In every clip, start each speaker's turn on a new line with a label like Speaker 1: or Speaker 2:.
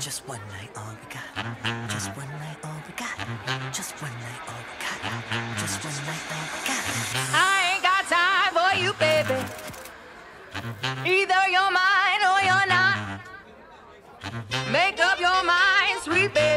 Speaker 1: Just one night, all we got. Just one night, all we got. Just one night, all we got. Just one night, all we got.
Speaker 2: I ain't got time for you, baby. Either you're mine or you're not. Make up your mind, sweet baby.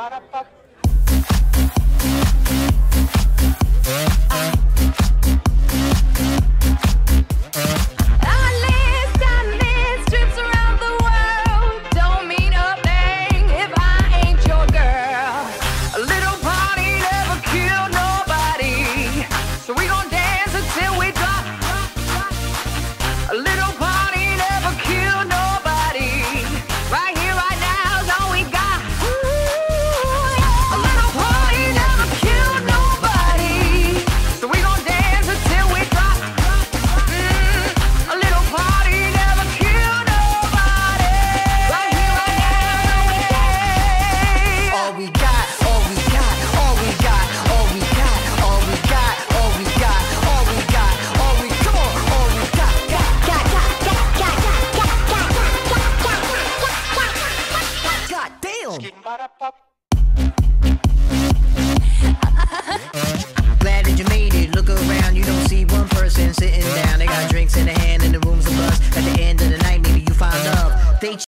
Speaker 1: para, para. down. Glad that you made it. Look around, you don't see one person sitting